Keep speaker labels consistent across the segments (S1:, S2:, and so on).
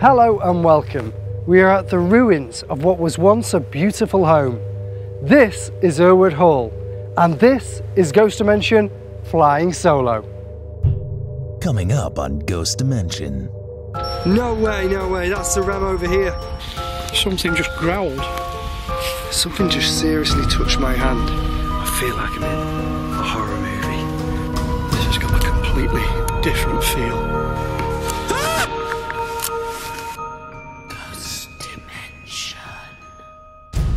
S1: Hello and welcome. We are at the ruins of what was once a beautiful home. This is Errwood Hall and this is Ghost Dimension Flying Solo.
S2: Coming up on Ghost Dimension.
S1: No way, no way, that's the ram over here.
S3: Something just growled.
S1: Something just seriously touched my hand. I feel like I'm in a horror movie.
S3: This has got a completely different feel.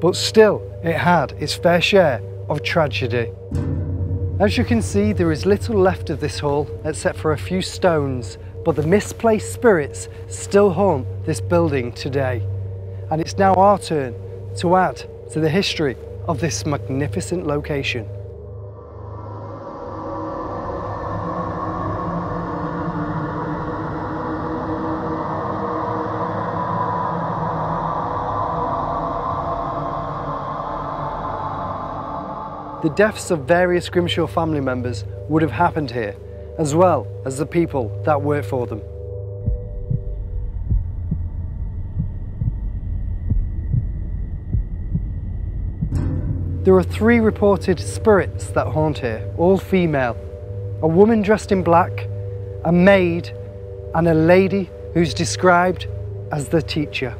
S1: but still it had its fair share of tragedy. As you can see, there is little left of this hall except for a few stones, but the misplaced spirits still haunt this building today. And it's now our turn to add to the history of this magnificent location. The deaths of various Grimshaw family members would have happened here, as well as the people that worked for them. There are three reported spirits that haunt here, all female. A woman dressed in black, a maid, and a lady who's described as the teacher.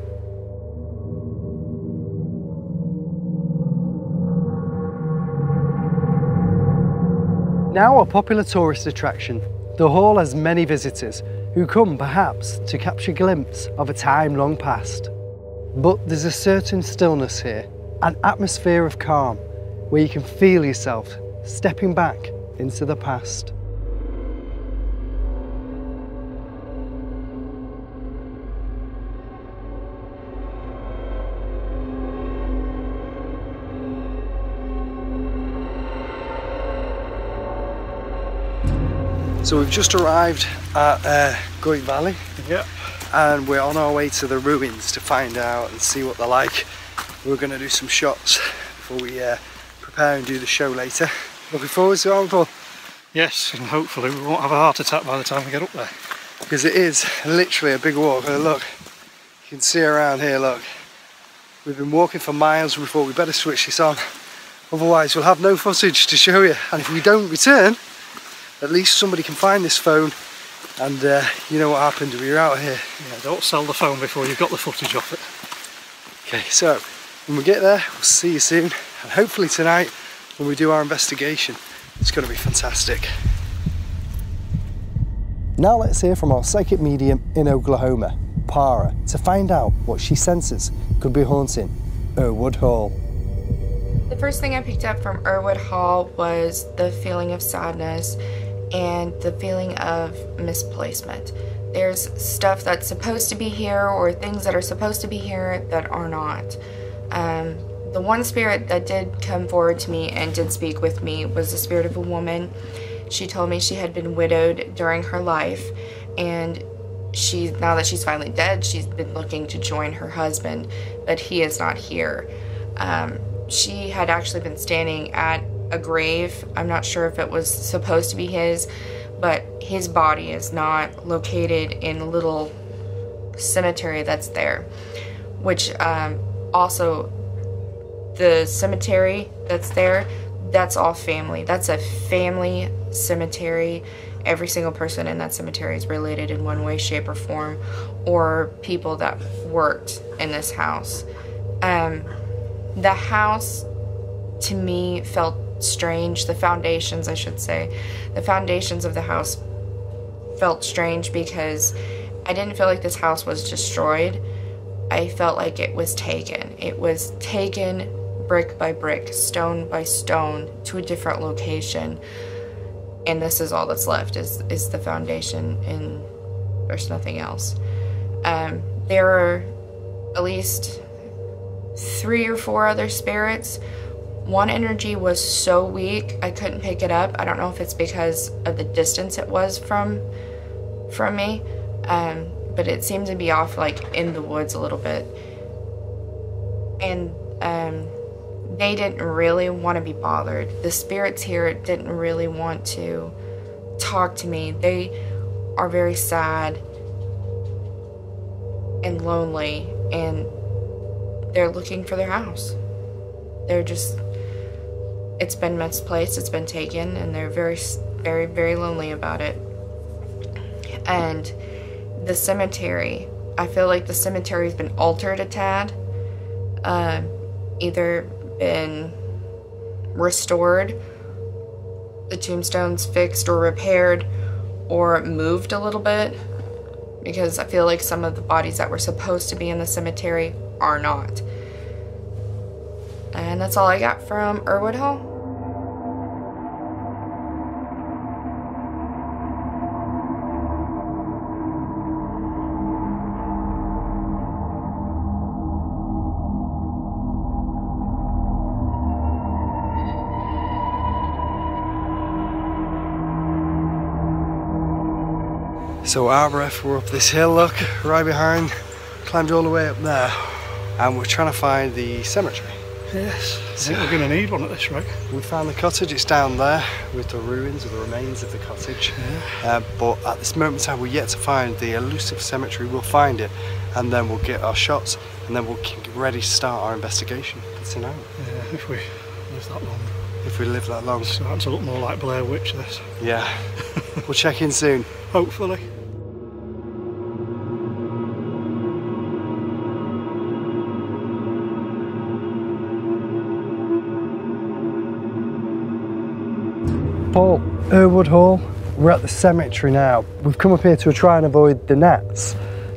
S1: Now a popular tourist attraction, the hall has many visitors who come perhaps to capture a glimpse of a time long past. But there's a certain stillness here, an atmosphere of calm, where you can feel yourself stepping back into the past. So we've just arrived at uh, Goyt Valley.
S3: Yep.
S1: And we're on our way to the ruins to find out and see what they're like. We're going to do some shots before we uh, prepare and do the show later. Looking forward to it, Uncle.
S3: Yes, and hopefully we won't have a heart attack by the time we get up there.
S1: Because it is literally a big walk. Look, you can see around here, look. We've been walking for miles we thought we'd better switch this on. Otherwise we'll have no footage to show you. And if we don't return, at least somebody can find this phone and uh, you know what happened, we were out here.
S3: Yeah, don't sell the phone before you've got the footage of it.
S1: Okay, so when we get there, we'll see you soon. And hopefully tonight, when we do our investigation, it's going to be fantastic. Now let's hear from our psychic medium in Oklahoma, Para, to find out what she senses could be haunting Errwood Hall.
S4: The first thing I picked up from Errwood Hall was the feeling of sadness and the feeling of misplacement. There's stuff that's supposed to be here or things that are supposed to be here that are not. Um, the one spirit that did come forward to me and did speak with me was the spirit of a woman. She told me she had been widowed during her life and she now that she's finally dead, she's been looking to join her husband, but he is not here. Um, she had actually been standing at a grave. I'm not sure if it was supposed to be his, but his body is not located in the little cemetery that's there. Which um, also, the cemetery that's there, that's all family. That's a family cemetery. Every single person in that cemetery is related in one way, shape, or form, or people that worked in this house. Um, the house to me felt strange. The foundations, I should say, the foundations of the house felt strange because I didn't feel like this house was destroyed. I felt like it was taken. It was taken brick by brick, stone by stone to a different location. And this is all that's left is is the foundation and there's nothing else. Um, there are at least three or four other spirits. One energy was so weak I couldn't pick it up. I don't know if it's because of the distance it was from from me, um, but it seemed to be off like in the woods a little bit. And um, they didn't really want to be bothered. The spirits here didn't really want to talk to me. They are very sad and lonely and they're looking for their house. They're just it's been misplaced, it's been taken and they're very very very lonely about it. And the cemetery, I feel like the cemetery has been altered a tad. Uh, either been restored, the tombstones fixed or repaired, or moved a little bit because I feel like some of the bodies that were supposed to be in the cemetery are not. And that's all I got from Errwood Hall.
S1: So RF, we're up this hill, look, right behind, climbed all the way up there, and we're trying to find the cemetery.
S3: Yes, I think we're going to need one at this rate.
S1: We found the cottage, it's down there with the ruins or the remains of the cottage.
S3: Yeah.
S1: Uh, but at this moment in time, we're yet to find the elusive cemetery. We'll find it and then we'll get our shots and then we'll get ready to start our investigation for tonight.
S3: Yeah, if we live that long.
S1: If we live that long.
S3: It's Starting to look more like Blair Witch, this.
S1: Yeah. we'll check in soon.
S3: Hopefully.
S1: Paul, Errwood Hall, we're at the cemetery now. We've come up here to try and avoid the gnats.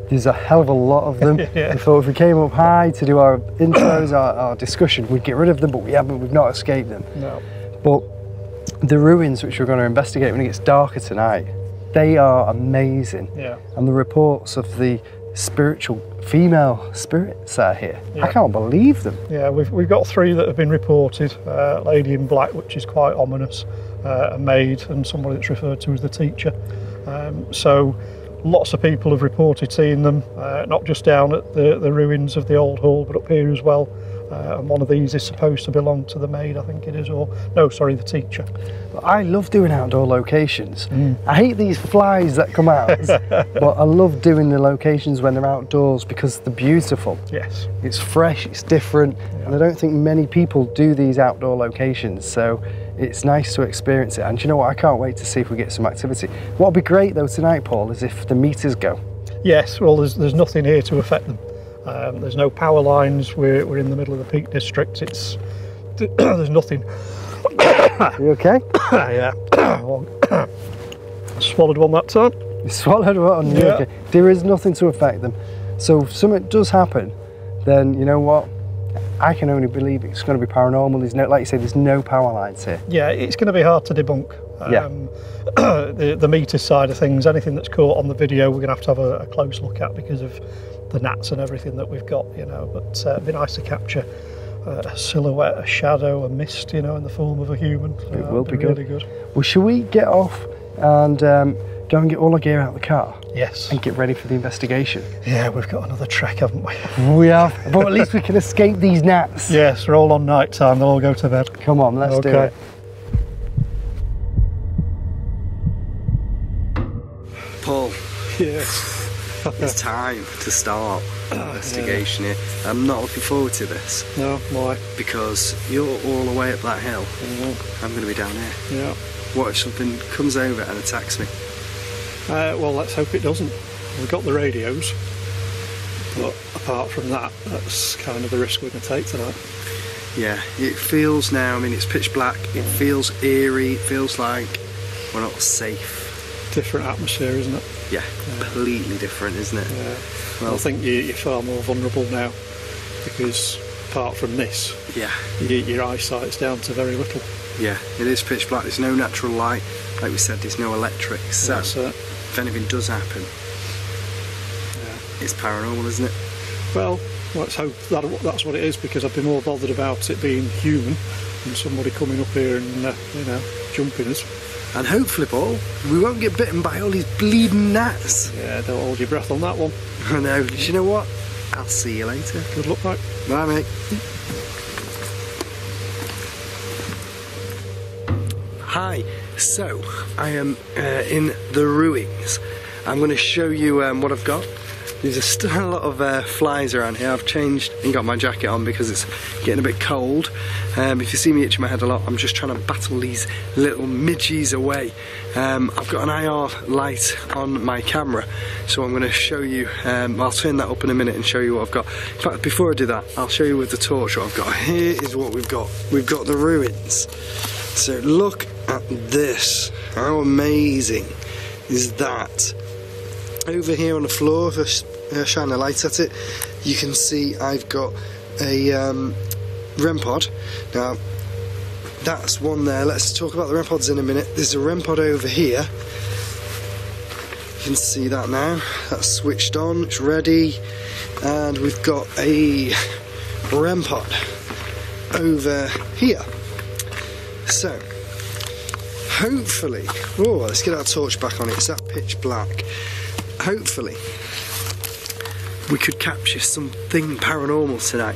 S1: There's a hell of a lot of them.
S3: Yeah.
S1: We thought if we came up high to do our intros, our, our discussion, we'd get rid of them, but we haven't, we've not escaped them.
S3: No.
S1: But the ruins which we're going to investigate when it gets darker tonight, they are amazing.
S3: Yeah.
S1: And the reports of the spiritual female spirits are here,
S3: Yeah.
S1: I can't believe them.
S3: Yeah, we've, we've got three that have been reported. Uh, Lady in Black, which is quite ominous, a maid, and somebody that's referred to as the teacher. Um, so lots of people have reported seeing them, uh, not just down at the, the ruins of the old hall, but up here as well. Uh, and one of these is supposed to belong to the maid, I think it is, or no, sorry, the teacher.
S1: But I love doing outdoor locations.
S3: Mm.
S1: I hate these flies that come out, but I love doing the locations when they're outdoors because they're beautiful.
S3: Yes.
S1: It's fresh, it's different, and I don't think many people do these outdoor locations, so it's nice to experience it. And you know what? I can't wait to see if we get some activity. What would be great though tonight, Paul, is if the meters go.
S3: Yes, well, there's, there's nothing here to affect them. Um, there's no power lines. We're, we're in the middle of the Peak District. It's there's nothing.
S1: you okay?
S3: yeah. Swallowed one that time.
S1: You swallowed one.
S3: Yeah.
S1: okay? There is nothing to affect them. So if something does happen, then you know what? I can only believe it's going to be paranormal. There's no, like you say, there's no power lines here.
S3: Yeah, it's going to be hard to debunk.
S1: Yeah.
S3: Um, the the meter side of things, anything that's caught on the video, we're going to have to have a, a close look at because of the gnats and everything that we've got, you know. But uh, it'd be nice to capture uh, a silhouette, a shadow, a mist, you know, in the form of a human. So
S1: It
S3: that'd
S1: will be good.
S3: really good.
S1: Well, shall we get off and um, go and get all our gear out of the car
S3: Yes.
S1: and get ready for the investigation?
S3: Yeah, we've got another trek, haven't we?
S1: We have, but at least we can escape these gnats.
S3: yes, we're all on night time. They'll all go to bed.
S1: Come on, let's do it.
S5: Paul,
S3: Yes.
S5: it's time to start the investigation here. I'm not looking forward to this
S3: No, why?
S5: because you're all the way up that hill. Mm-hmm. I'm going to be down here.
S3: Yeah.
S5: What if something comes over and attacks me?
S3: Uh, well, let's hope it doesn't. We've got the radios, but apart from that, that's kind of the risk we're going to take tonight.
S5: Yeah, it feels now, I mean, it's pitch black, it feels eerie, it feels like we're not safe.
S3: Different atmosphere, isn't it?
S5: Yeah, completely different, isn't it?
S3: Yeah.
S5: Well-
S3: I think you- you're far more vulnerable now because apart from this,
S5: Yeah,
S3: your eyesight's down to very little.
S5: yeah, it is pitch black, there's no natural light. Like we said, there's no electrics. So. If anything does happen,
S1: it's paranormal, isn't it?
S3: Well, let's hope that that's what it is because I'd be more bothered about it being human than somebody coming up here and uh, you know jumping us.
S1: And hopefully, Paul, we won't get bitten by all these bleeding gnats.
S3: Yeah, don't hold your breath on that one.
S1: I know. Do you know what? I'll see you later.
S3: Good luck, mate.
S1: Bye, mate. Hi. So, I am uh, in the ruins. I'm going to show you um, what I've got. There's still a lot of uh, flies around here. I've changed and got my jacket on because it's getting a bit cold. Um, if you see me itching my head a lot, I'm just trying to battle these little midgies away. Um, I've got an IR light on my camera, so I'm going to show you. Um, I'll turn that up in a minute and show you what I've got. In fact, before I do that, I'll show you with the torch what I've got. Here is what we've got. We've got the ruins. So look at this. How amazing is that? Over here on the floor, if I shine a light at it, you can see I've got a um, REM pod. Now, that's one there. Let's talk about the REM pods in a minute. There's a REM pod over here. You can see that now. That's switched on, it's ready. And we've got a REM pod over here. So, hopefully, oh, let's get our torch back on it. It's that pitch black. Hopefully, we could capture something paranormal tonight.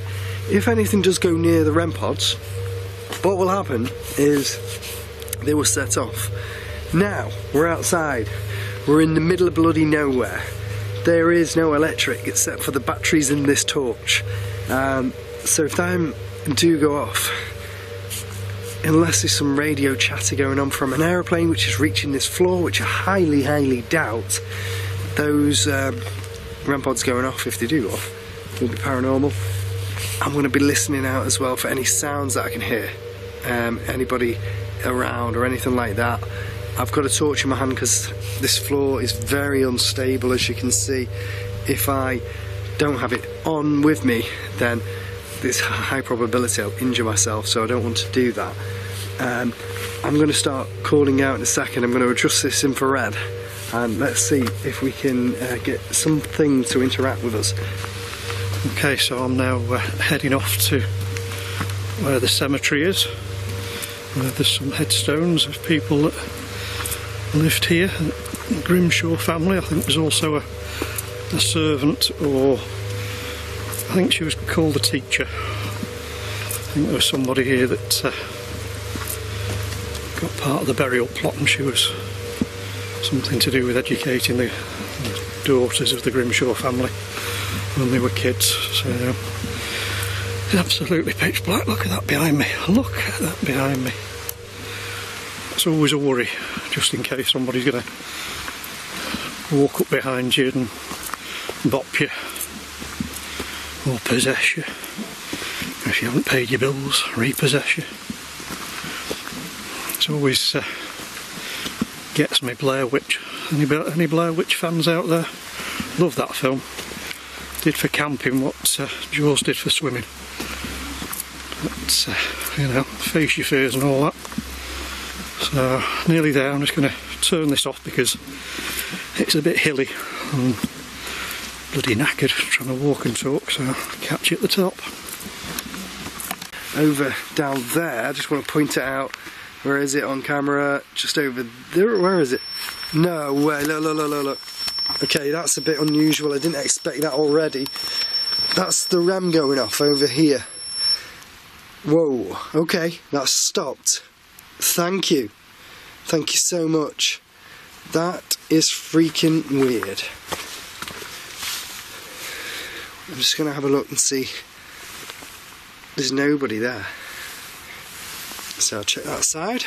S1: If anything does go near the REM pods, what will happen is they will set off. Now, we're outside. We're in the middle of bloody nowhere. There is no electric except for the batteries in this torch. Um, so if them do go off, unless there's some radio chatter going on from an aeroplane which is reaching this floor, which I highly, highly doubt, those um, REM pods going off, if they do off, will be paranormal. I'm going to be listening out as well for any sounds that I can hear. Um, anybody around or anything like that. I've got a torch in my hand because this floor is very unstable as you can see. If I don't have it on with me then there's high probability I'll injure myself so I don't want to do that. Um, I'm going to start calling out in a second. I'm going to adjust this infrared and let's see if we can uh, get something to interact with us.
S3: Okay, so I'm now uh, heading off to where the cemetery is. Where there's some headstones of people that lived here. The Grimshaw family. I think there's also a, a servant, or I think she was called a teacher. I think there was somebody here that uh, got part of the burial plot, and she was something to do with educating the daughters of the Grimshaw family when they were kids. So absolutely pitch black. Look at that behind me. Look at that behind me. It's always a worry, just in case somebody's going to walk up behind you and bop you or possess you. If you haven't paid your bills, repossess you. It's always uh, gets me Blair Witch. Any, any Blair Witch fans out there? Love that film. Did for camping what uh, Jaws did for swimming. But, uh, you know, face your fears and all that. So, nearly there. I'm just going to turn this off because it's a bit hilly and bloody knackered trying to walk and talk, so I'll catch you at the top.
S1: Over down there, I just want to point it out. Where is it on camera? Just over there. Where is it? No way. Look, look, look, look, look. Okay, that's a bit unusual. I didn't expect that already. That's the REM going off over here. Whoa. Okay, that's stopped. Thank you. Thank you so much. That is freaking weird. I'm just going to have a look and see. There's nobody there. So I'll check that side.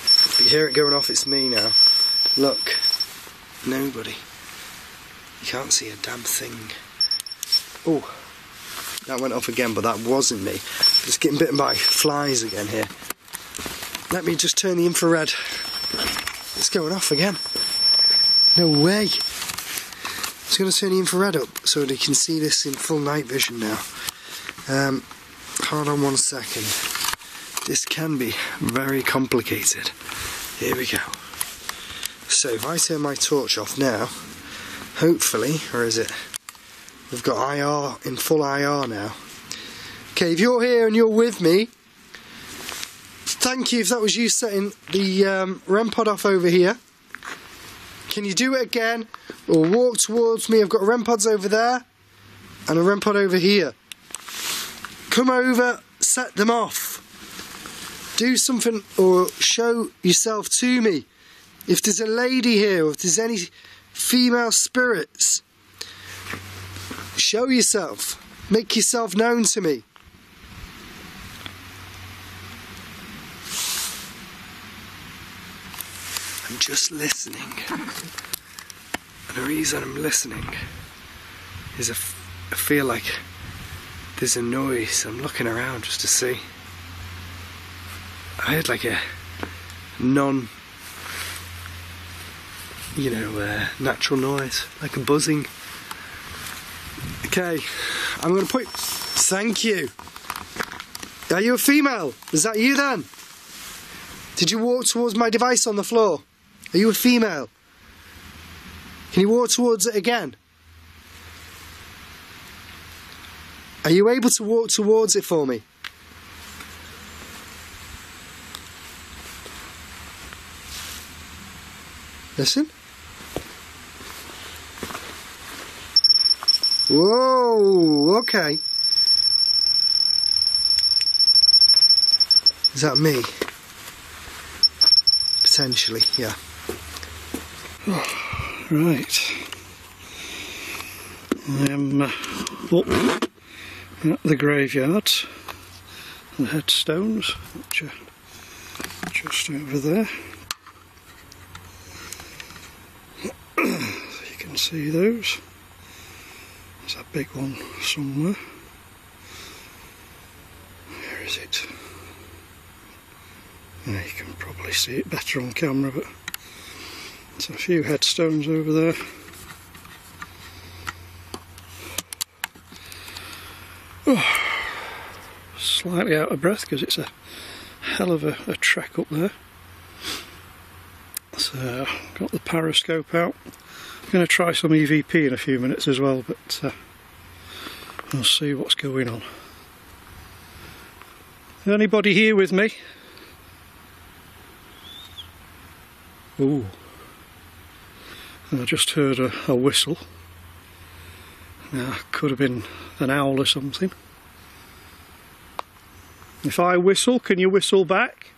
S1: If You hear it going off, it's me now. Look, nobody. You can't see a damn thing. Oh, that went off again, but that wasn't me. Just getting bitten by flies again here. Let me just turn the infrared. It's going off again. No way. It's going to turn the infrared up so you can see this in full night vision now. Um, hold on one second. This can be very complicated. Here we go. So if I turn my torch off now, Hopefully, or is it? We've got IR in full IR now. Okay, if you're here and you're with me, thank you if that was you setting the um, REM pod off over here. Can you do it again? Or walk towards me. I've got REM pods over there and a REM pod over here. Come over, set them off. Do something or show yourself to me. If there's a lady here, or if there's any female spirits, show yourself. Make yourself known to me. I'm just listening. And the reason I'm listening is I, I feel like there's a noise. I'm looking around just to see. I heard like a non, you know, uh, natural noise, like a buzzing. Okay, I'm gonna put. Thank you. Are you a female? Is that you then? Did you walk towards my device on the floor? Are you a female? Can you walk towards it again? Are you able to walk towards it for me? Listen. Whoa, okay. Is that me? Potentially, yeah.
S3: Right. I am uh, up at the graveyard. The headstones, which are just over there. so you can see those. There's a big one somewhere. Where is it? Yeah, you can probably see it better on camera, but there's a few headstones over there. Oh, slightly out of breath because it's a hell of a, a trek up there. So, got the Parascope out. I'm going to try some EVP in a few minutes as well, but uh, we'll see what's going on. Anybody here with me? Ooh. I just heard a, a whistle. Now, could have been an owl or something. If I whistle, can you whistle back?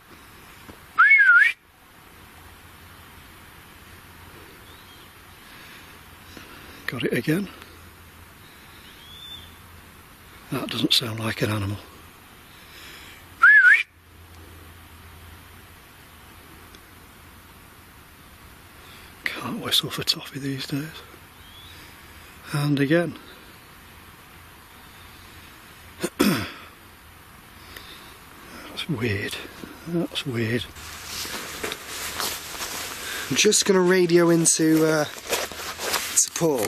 S3: Got it again. That doesn't sound like an animal. Can't whistle for toffee these days. And again. That's weird. That's weird.
S1: I'm just going to radio into uh, to Paul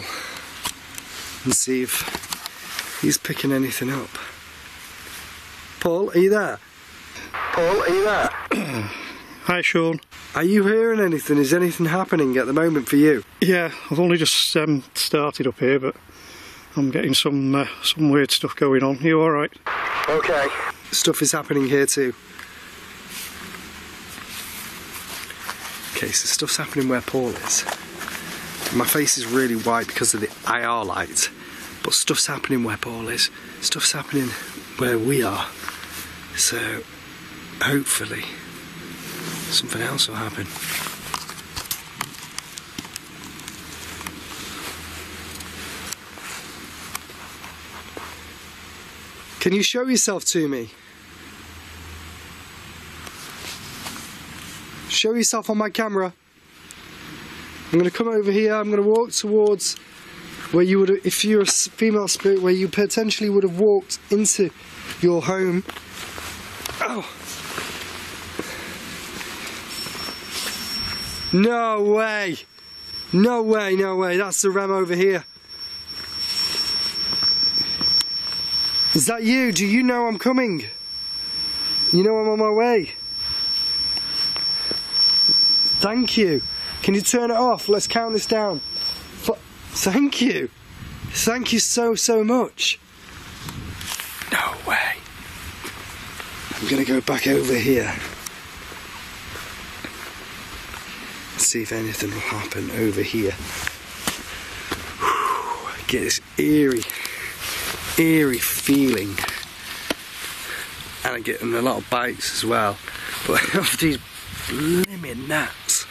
S1: and see if he's picking anything up. Paul, are you there? Paul, are you there?
S3: Hi, Sean.
S1: Are you hearing anything? Is anything happening at the moment for you?
S3: Yeah, I've only just um, started up here, but I'm getting some uh, some weird stuff going on. You all right?
S1: Okay. Stuff is happening here too. Okay, so stuff's happening where Paul is. My face is really white because of the IR light, but stuff's happening where Paul is. Stuff's happening where we are. So, hopefully, something else will happen. Can you show yourself to me? Show yourself on my camera. I'm going to come over here. I'm going to walk towards where you would, if you're a female spirit, where you potentially would have walked into your home. Oh. No way. No way, no way. That's the ram over here. Is that you? Do you know I'm coming? You know I'm on my way. Thank you. Can you turn it off? Let's count this down. F- Thank you. Thank you so, so much. No way. I'm going to go back over here. See if anything will happen over here. Whew, get this eerie, eerie feeling. And I'm getting a lot of bites as well. But of these blimmin' gnats.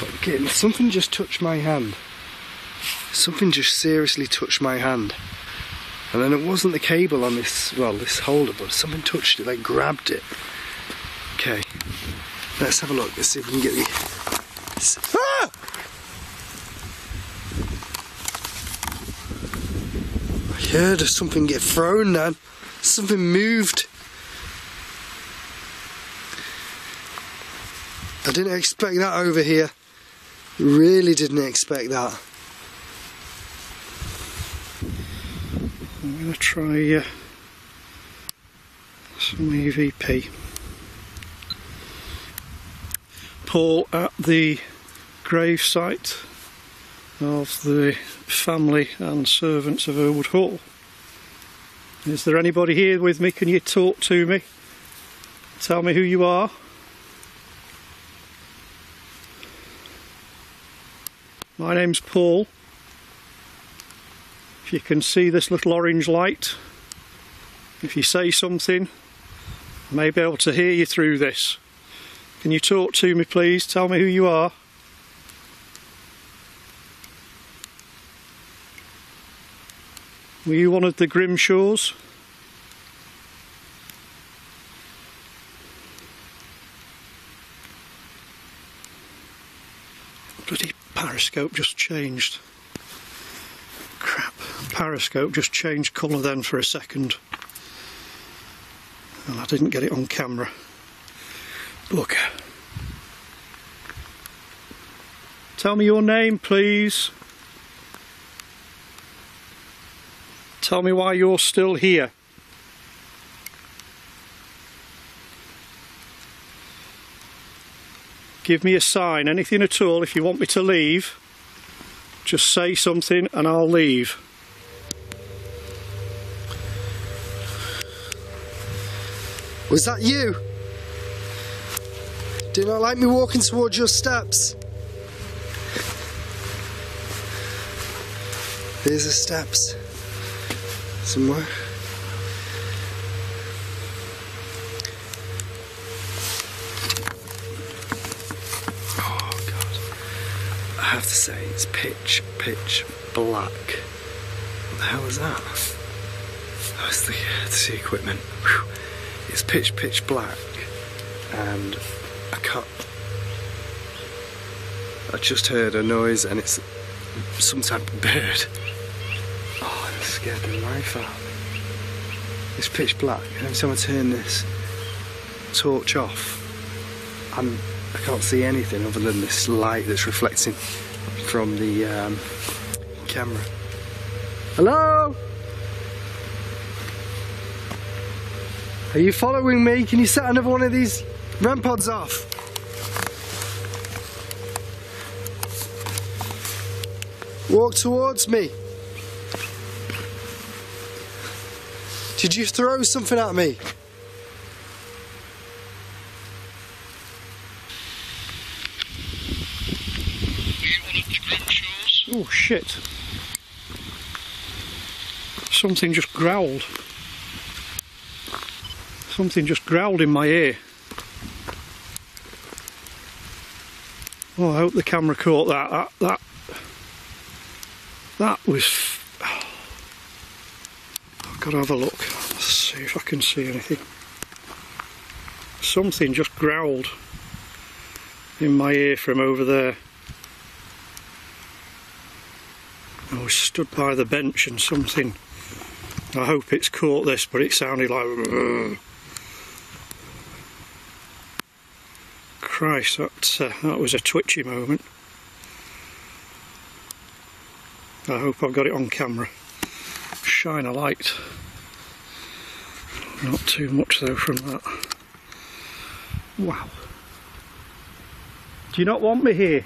S1: But getting something just touched my hand. Something just seriously touched my hand. And then it wasn't the cable on this, well, this holder, but something touched it, like grabbed it. Okay, let's have a look, let's see if we can get the. Ah! I heard something get thrown then. Something moved. I didn't expect that over here. Really didn't expect that.
S3: I'm going to try uh, some EVP. Paul at the grave site of the family and servants of Errwood Hall. Is there anybody here with me? Can you talk to me? Tell me who you are. My name's Paul. If you can see this little orange light, if you say something, I may be able to hear you through this. Can you talk to me please? Tell me who you are. Were you one of the Grimshaws? Bloody Parascope just changed. Crap, Parascope just changed colour then for a second. And I didn't get it on camera. Look. Tell me your name, please. Tell me why you're still here. Give me a sign, anything at all. If you want me to leave, just say something and I'll leave.
S1: Was that you? Do you not like me walking towards your steps? There's the steps. Somewhere. Oh god. I have to say it's pitch, pitch black. What the hell is that? It's the, it's the equipment. Whew. It's pitch, pitch black. And I can't. I just heard a noise and it's some type of bird. Scared life out. It's pitch black. Every time I turn this torch off, I'm, I can't see anything other than this light that's reflecting from the um, camera. Hello? Are you following me? Can you set another one of these REM pods off? Walk towards me. Did you throw something at me?
S3: Oh shit. Something just growled. Something just growled in my ear. Oh, I hope the camera caught that. That that, that was. I've got to have a look. Let's see if I can see anything. Something just growled in my ear from over there. I was stood by the bench and something. I hope it's caught this, but it sounded like. Christ, that uh, that was a twitchy moment. I hope I've got it on camera. Shine a light. Not too much though from that. Wow. Do you not want me here?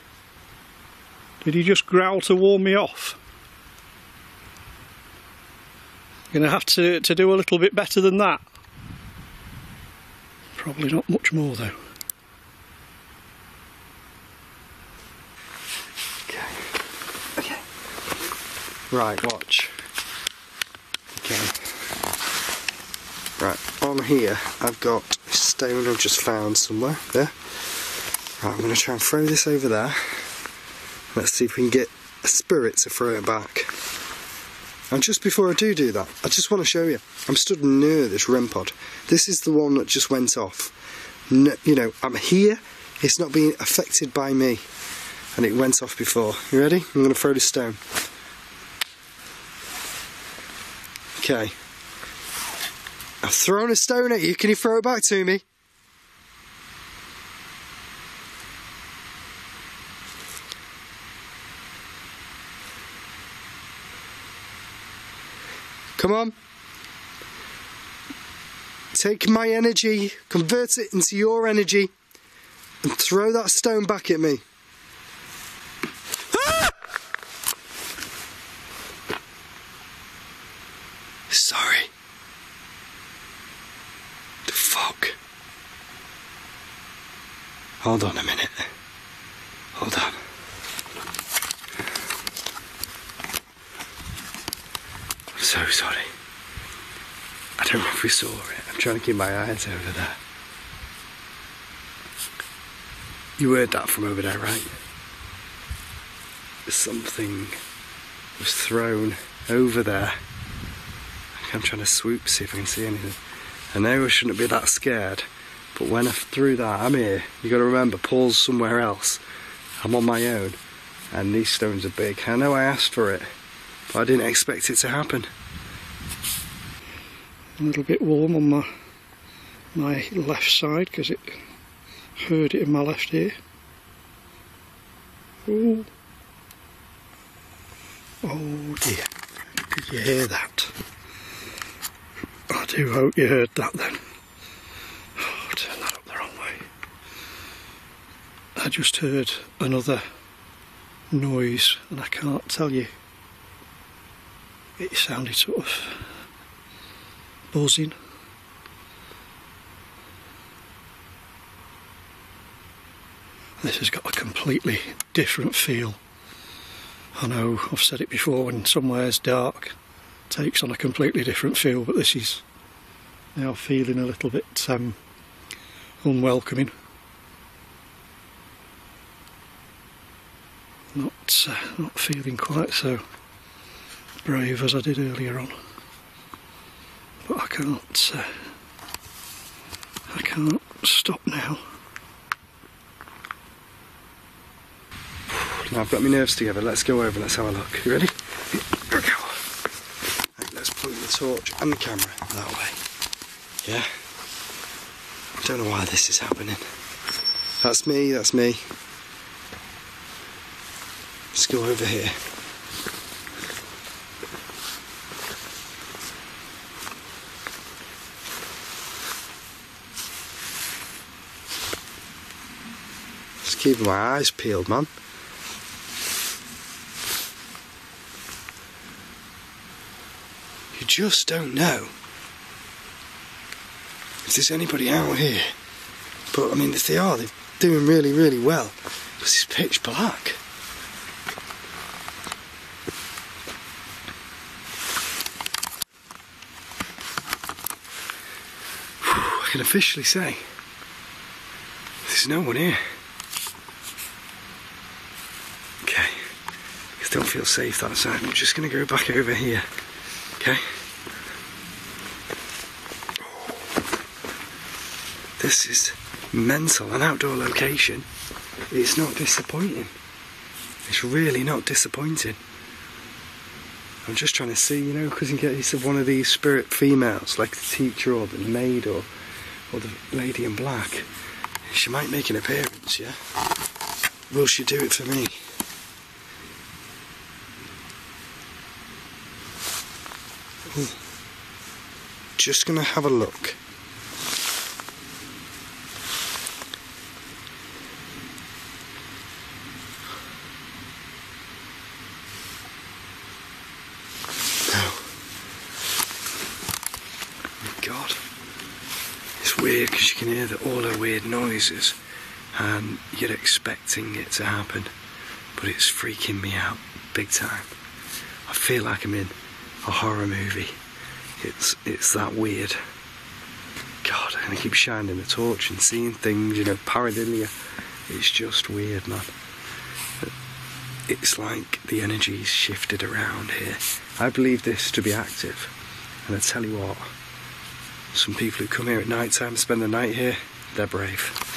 S3: Did you just growl to warn me off? Going to have to, to do a little bit better than that. Probably not much more though.
S1: Okay. Okay. Right, watch. Right, on here I've got stone I've just found somewhere. There. Right, I'm going to try and throw this over there. Let's see if we can get a spirit to throw it back. And just before I do do that, I just want to show you. I'm stood near this REM pod. This is the one that just went off. You know, I'm here. It's not being affected by me. And it went off before. You ready? I'm going to throw this stone. Okay. I've thrown a stone at you. Can you throw it back to me? Come on. Take my energy, convert it into your energy, and throw that stone back at me. Ah! Sorry. The fuck? Hold on a minute. Hold on. I'm so sorry. I don't know if we saw it. I'm trying to keep my eyes over there. You heard that from over there, right? Something was thrown over there. I'm trying to swoop, see if I can see anything. I know I shouldn't be that scared, but when I threw that, I'm here. You got to remember, Paul's somewhere else. I'm on my own, and these stones are big. I know I asked for it, but I didn't expect it to happen.
S3: A little bit warm on my my left side because it heard it in my left ear. Ooh. Oh dear. Did you hear that? I do hope you heard that then. Oh, turn that up the wrong way. I just heard another noise and I can't tell you. It sounded sort of buzzing. This has got a completely different feel. I know I've said it before when somewhere's dark takes on a completely different feel, but this is now feeling a little bit um, unwelcoming. Not uh, not feeling quite so brave as I did earlier on, but I can't uh, I can't stop now.
S1: Now I've got my nerves together. Let's go over. Let's have a look. You ready? Here we go. Right, let's point the torch and the camera that way. Yeah. I don't know why this is happening. That's me. That's me. Let's go over here. Just keeping my eyes peeled, man. You just don't know if there's anybody out here. But I mean, if they are, they're doing really, really well because it's pitch black. Whew, I can officially say there's no one here. Okay, I still feel safe that side. I'm just to go back over here. Okay. This is mental. An outdoor location. It's not disappointing. It's really not disappointing. I'm just trying to see, you know, because in case of one of these spirit females, like the teacher or the maid or or the lady in black, she might make an appearance. Yeah. Will she do it for me? Ooh. Just gonna have a look. No. weird because you can hear the, all the weird noises and you're expecting it to happen, but it's freaking me out big time. I feel like I'm in a horror movie. It's it's that weird. God, and I keep shining the torch and seeing things, you know, pareidolia. It's just weird, man. It's like the energy's shifted around here. I believe this to be active, and I tell you what, some people who come here at night time, spend the night here, they're brave.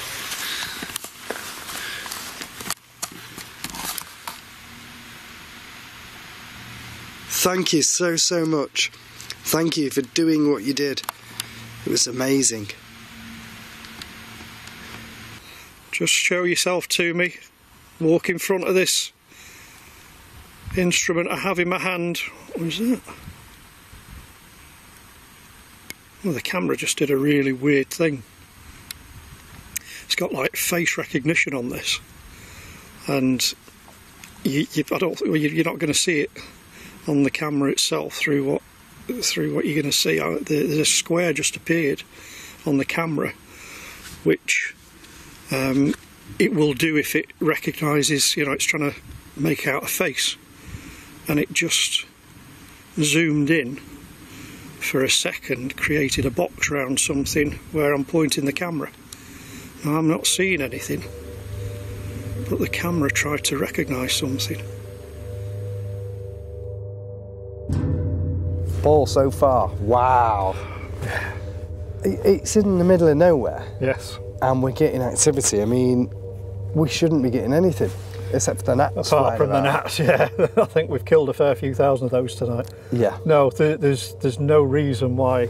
S1: Thank you so, so much. Thank you for doing what you did. It was amazing.
S3: Just show yourself to me. Walk in front of this instrument I have in my hand. What is that? Well, the camera just did a really weird thing. It's got like face recognition on this, and you, you, I don't. Well, you're not going to see it on the camera itself through what through what you're going to see. Uh, a square just appeared on the camera, which um, it will do if it recognises. You know, it's trying to make out a face, and it just zoomed in for a second, created a box around something where I'm pointing the camera. Now, I'm not seeing anything, but the camera tried to recognise something.
S6: Ball so far. Wow. It's in the middle of nowhere
S3: Yes.
S6: and we're getting activity. I mean, we shouldn't be getting anything except for the gnats.
S3: Apart
S6: flying
S3: from the
S6: around.
S3: gnats, yeah. I think we've killed a fair few thousand of those tonight.
S6: Yeah.
S3: No, th- there's there's no reason why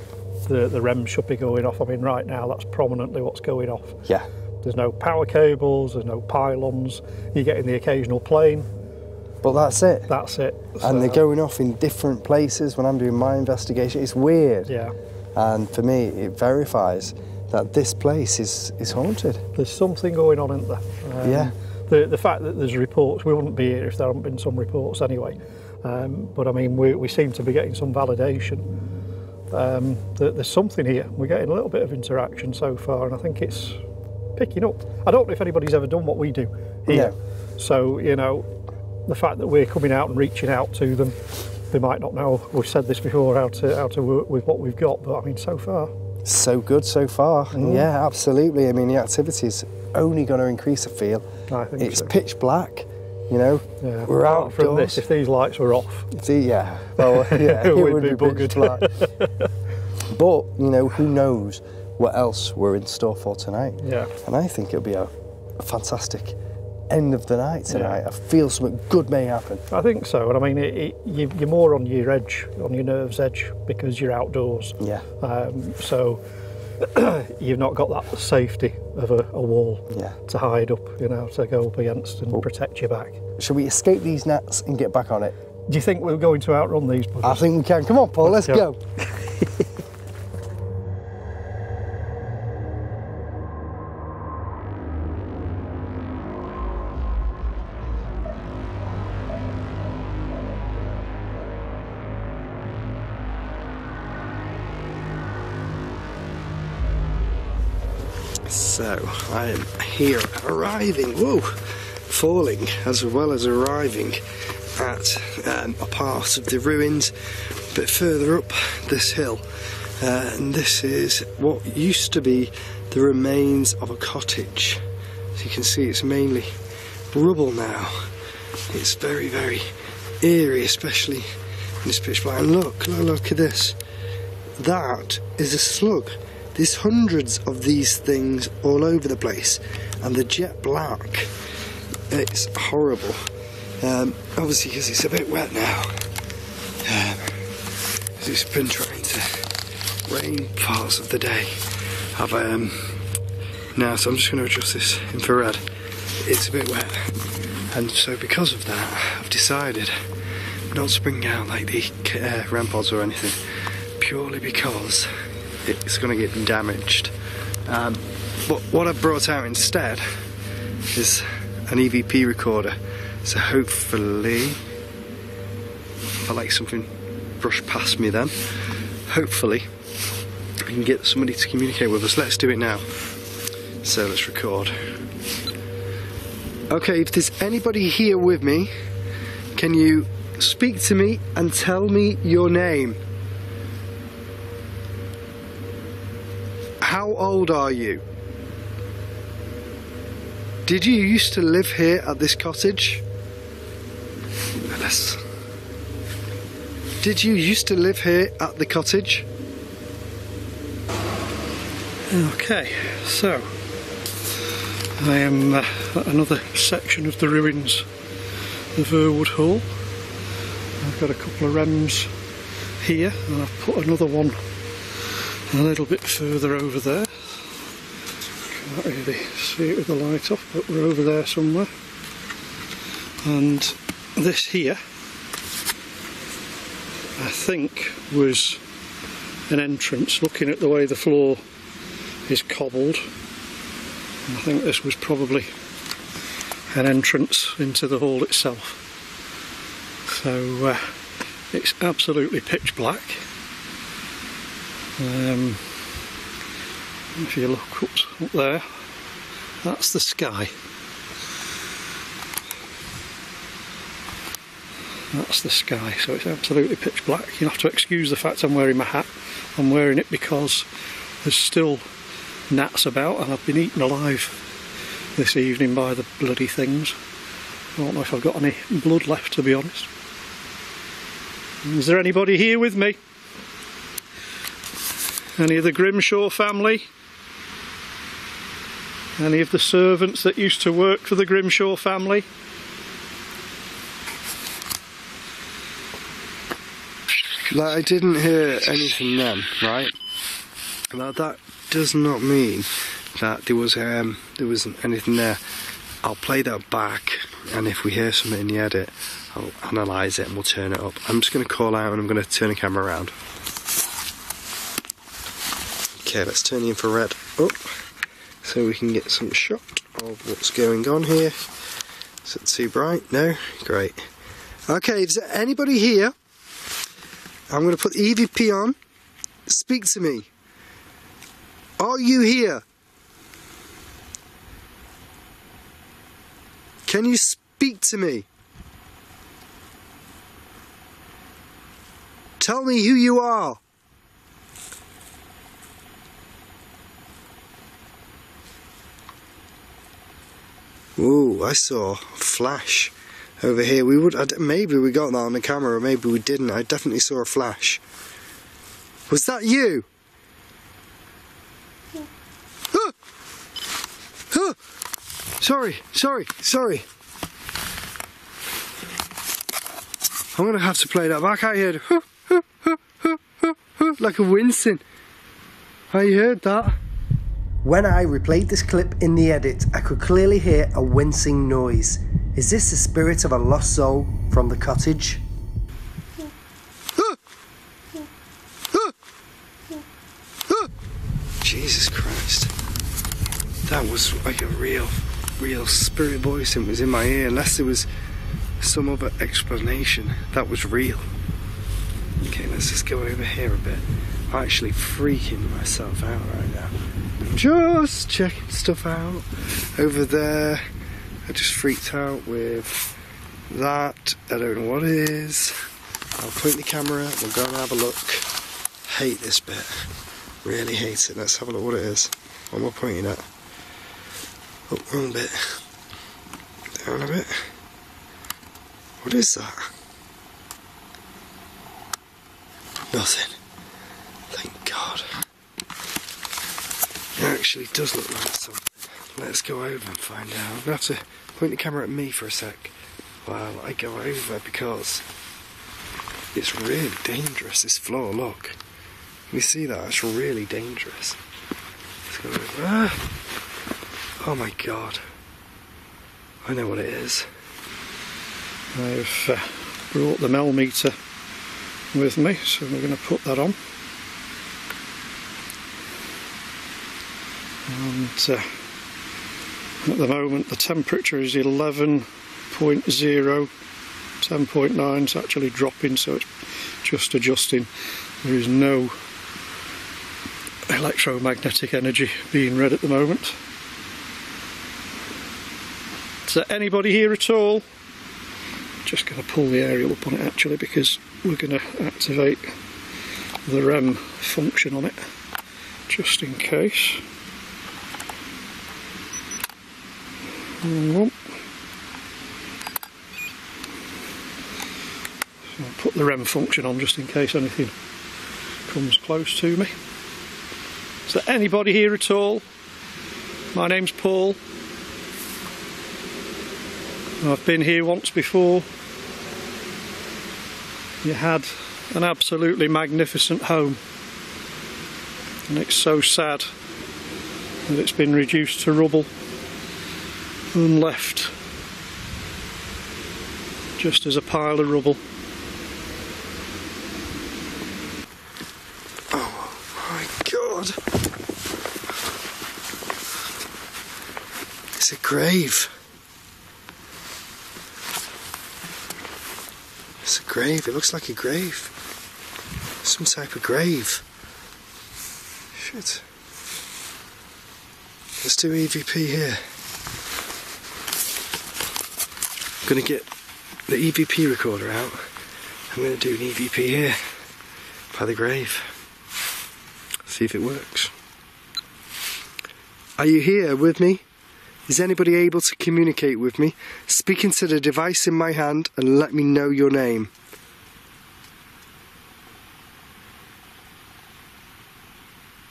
S3: the, the REM should be going off. I mean, right now that's prominently what's going off.
S6: Yeah.
S3: There's no power cables, there's no pylons. You're getting the occasional plane.
S6: But that's it.
S3: That's it.
S6: and they're going off in different places when I'm doing my investigation. It's weird.
S3: Yeah,
S6: And for me, it verifies that this place is, is haunted.
S3: there's something going on, isn't there? Um,
S6: Yeah.
S3: The the fact that there's reports, we wouldn't be here if there hadn't been some reports anyway. Um, but I mean, we, we seem to be getting some validation um, that there's something here. We're getting a little bit of interaction so far, and I think it's picking up. I don't know if anybody's ever done what we do here. So, you know, the fact that we're coming out and reaching out to them, they might not know. We've said this before how to how to work with what we've got, but I mean, so far,
S6: So good so far.
S3: Mm.
S6: Yeah, absolutely. I mean, the activity is only going to increase, I feel.
S3: I think
S6: It's
S3: so.
S6: pitch black, you know.
S3: Yeah.
S6: We're
S3: Apart
S6: outdoors.
S3: from this. If these lights were off,
S6: See, yeah. Well, yeah, it
S3: We'd
S6: would
S3: be
S6: be, pitch black. but, you know, who knows what else we're in store for tonight.
S3: yeah.
S6: And I think it'll be a, a fantastic end of the night tonight. I feel something good may happen.
S3: I think so, and I mean, it, it, you, you're more on your edge, on your nerves edge, because you're outdoors.
S6: Yeah.
S3: Um, so you've not got that safety of a, a wall
S6: Yeah.
S3: to hide up, you know, to go up against and protect your back.
S6: Shall we escape these gnats and get back on it?
S3: Do you think we're going to outrun these?
S6: I think we can. Come on, Paul, let's,
S3: Let's
S6: go.
S3: go.
S1: I am here, arriving, whoa, falling as well as arriving at um, a part of the ruins, a bit further up this hill. Uh, and this is what used to be the remains of a cottage. As you can see, it's mainly rubble now. It's very, very eerie, especially in this pitch black. And look, look, look at this. That is a slug. There's hundreds of these things all over the place, and the jet black. It's horrible. Um, obviously, because it's a bit wet now. Um, it's been trying to rain parts of the day. I've um, now, so I'm just going to adjust this infrared. It's a bit wet, and so because of that, I've decided not to bring out like the uh, REM pods or anything, purely because it's going to get damaged. Um, but what I've brought out instead is an EVP recorder. So hopefully, if I like something brush past me then, hopefully I can get somebody to communicate with us. Let's do it now. So let's record. Okay, if there's anybody here with me, can you speak to me and tell me your name? Old are you? Did you used to live here at this cottage? Let's. Did you used to live here at the cottage?
S3: Okay, so I am uh, at another section of the ruins of Errwood Hall. I've got a couple of rems here and I've put another one a little bit further over there. Can't really see it with the light off, but we're over there somewhere. And this here, I think, was an entrance. Looking at the way the floor is cobbled, I think this was probably an entrance into the hall itself. So uh, it's absolutely pitch black. Um, if you look up, up there, that's the sky. That's the sky, so it's absolutely pitch black. You'll have to excuse the fact I'm wearing my hat. I'm wearing it because there's still gnats about and I've been eaten alive this evening by the bloody things. I don't know if I've got any blood left to be honest. Is there anybody here with me? Any of the Grimshaw family? Any of the servants that used to work for the Grimshaw family?
S1: Like I didn't hear anything then, right? Now that does not mean that there was um there wasn't anything there. I'll play that back, and if we hear something in the edit, I'll analyse it and we'll turn it up. I'm just going to call out and I'm going to turn the camera around. Okay, let's turn the infrared up so we can get some shot of what's going on here. Is it too bright? No? Great. Okay, is there anybody here? I'm going to put the EVP on. Speak to me. Are you here? Can you speak to me? Tell me who you are. Ooh, I saw flash over here. We would I d- maybe we got that on the camera, or maybe we didn't. I definitely saw a flash. Was that you? Ah! Ah! Sorry, sorry, sorry. I'm gonna have to play that back. I heard like a wincing. I heard that.
S6: When I replayed this clip in the edit, I could clearly hear a wincing noise. Is this the spirit of a lost soul from the cottage?
S1: Jesus Christ. That was like a real, real spirit voice and was in my ear, unless there was some other explanation. That was real. Okay, let's just go over here a bit. I'm actually freaking myself out right now. Just checking stuff out. Over there, I just freaked out with that. I don't know what it is. I'll point the camera, we'll go and have a look. Hate this bit. Really hate it. Let's have a look what it is. What am I pointing at? Oh, wrong bit. Down a bit. What is that? Nothing. Thank God. It actually does look like something. Let's go over and find out. I'm gonna have to point the camera at me for a sec while I go over because it's really dangerous. This floor, look. You see that? It's really dangerous. Ah. Oh my God. I know what it is.
S3: I've uh, brought the mel meter with me, so we're going to put that on. And uh, at the moment, the temperature is 11.0, 10.9 is actually dropping, so it's just adjusting. There is no electromagnetic energy being read at the moment. Is there anybody here at all? Just going to pull the aerial up on it actually because we're going to activate the REM function on it just in case. I'll put the REM function on just in case anything comes close to me. Is there anybody here at all? My name's Paul. I've been here once before. You had an absolutely magnificent home. And it's so sad that it's been reduced to rubble and left just as a pile of rubble.
S1: Oh my god. It's a grave. It's a grave. It looks like a grave. Some type of grave. Shit. Let's do EVP here. I'm gonna get the EVP recorder out. I'm gonna do an EVP here by the grave. See if it works. Are you here with me? Is anybody able to communicate with me? Speak into the device in my hand and let me know your name.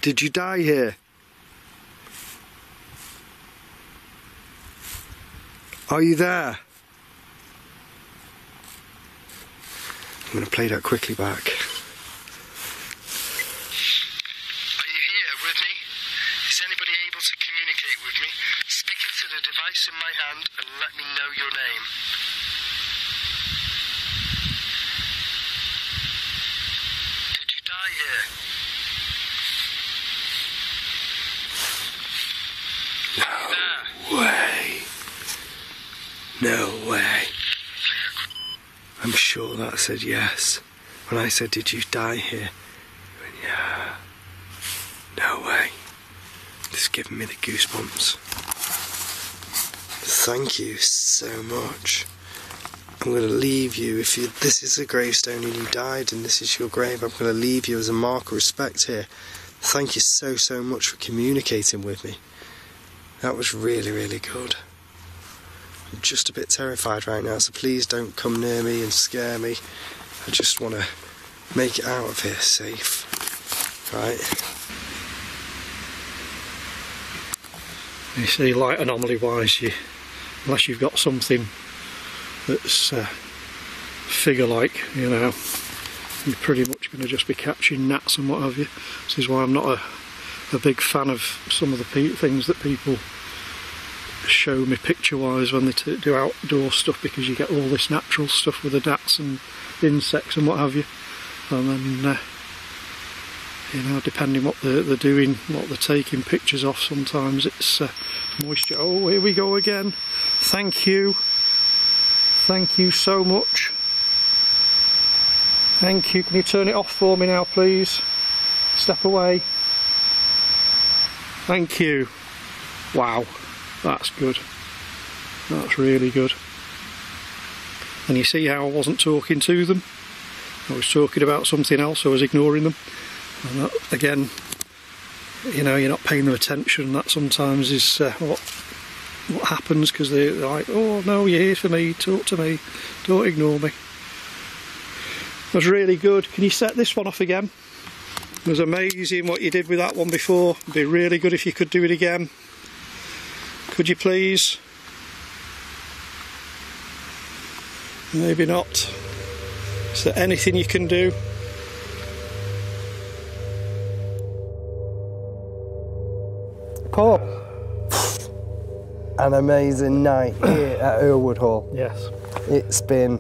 S1: Did you die here? Are you there? I'm going to play that quickly back. Are you here with me? Is anybody able to communicate with me? Speak into the device in my hand and let me know your name. Did you die here? No way. No way. I'm sure that said yes. When I said, Did you die here? Went, Yeah. No way. It's giving me the goosebumps. Thank you so much. I'm going to leave you. If you, this is a gravestone and you died and this is your grave, I'm going to leave you as a mark of respect here. Thank you so, so much for communicating with me. That was really, really good. Just a bit terrified right now, so please don't come near me and scare me. I just want to make it out of here safe. Right?
S3: You see, light anomaly wise, you, unless you've got something that's uh, figure like, you know, you're pretty much going to just be catching gnats and what have you. This is why I'm not a, a big fan of some of the things that people show me picture wise when they do outdoor stuff because you get all this natural stuff with the gnats and insects and what have you. And then, uh, you know, depending what they're, they're doing, what they're taking pictures of, sometimes it's uh, moisture. Oh, here we go again. Thank you. Thank you so much. Thank you. Can you turn it off for me now, please? Step away. Thank you. Wow, that's good. That's really good. And you see how I wasn't talking to them? I was talking about something else, I was ignoring them. And that, again, you know, you're not paying them attention. That sometimes is uh, what what happens because they're like, oh no, you're here for me, talk to me, don't ignore me. Was really good. Can you set this one off again? It was amazing what you did with that one before. It'd be really good if you could do it again. Could you please? Maybe not. Is there anything you can do?
S6: Paul. An amazing night here at Errwood Hall.
S3: Yes.
S6: It's been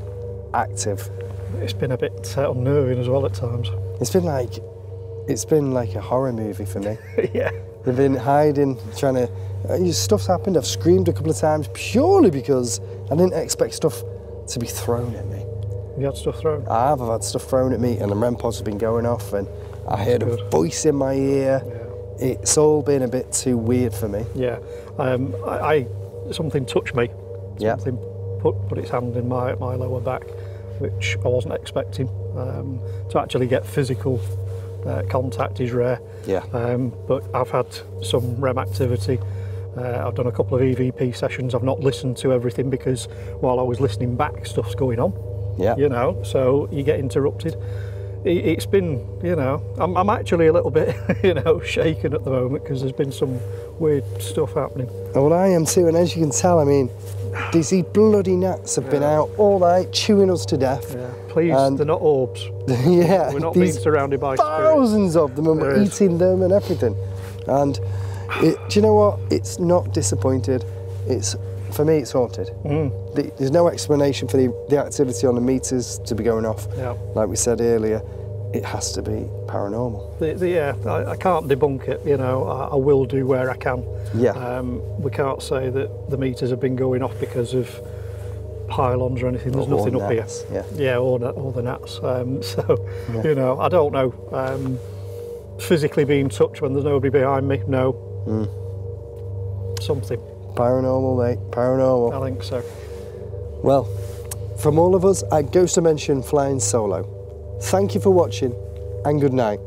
S6: active.
S3: It's been a bit uh, unnerving as well at times.
S6: It's been like it's been like a horror movie for me.
S3: yeah.
S6: They've been hiding, trying to. Stuff's happened. I've screamed a couple of times purely because I didn't expect stuff to be thrown at me.
S3: You had stuff thrown.
S6: I have. I've had stuff thrown at me, and the REM pods have been going off, and I heard a voice in my ear.
S3: Yeah.
S1: it's all been a bit too weird for me.
S3: Yeah, um, I, I something touched me.
S1: Yeah.
S3: Something put put its hand in my my lower back, which I wasn't expecting. Um, to actually get physical uh, contact is rare.
S1: Yeah.
S3: Um, but I've had some REM activity. Uh, I've done a couple of EVP sessions. I've not listened to everything because while I was listening back, stuff's going on.
S1: Yeah.
S3: You know, so you get interrupted. It, it's been, you know, I'm, I'm actually a little bit, you know, shaken at the moment because there's been some weird stuff happening.
S1: Well, I am too, and as you can tell, I mean, these bloody gnats have been out all night chewing us to death.
S3: Yeah. Please,
S1: And-
S3: they're not orbs.
S1: yeah,
S3: We're not being surrounded by spirits.
S1: thousands of them, and we're eating them and everything. And it, do you know what? It's not disappointed. It's for me, it's haunted.
S3: Mm.
S1: The- There's no explanation for the, the activity on the meters to be going off.
S3: Yeah.
S1: Like we said earlier, it has to be paranormal.
S3: The, the, yeah, I, I can't debunk it. You know, I, I will do where I can.
S1: Yeah.
S3: Um, we can't say that the meters have been going off because of pylons or anything. There's
S1: Or- or
S3: nothing up
S1: gnats,
S3: here.
S1: yeah.
S3: Yeah, or, or the gnats. Um, so, you know, I don't know. Um, physically being touched when there's nobody behind me, no.
S1: Hmm.
S3: Something.
S1: Paranormal, mate. Paranormal.
S3: I think so.
S1: Well, from all of us at Ghost Dimension Flying Solo, thank you for watching and good night.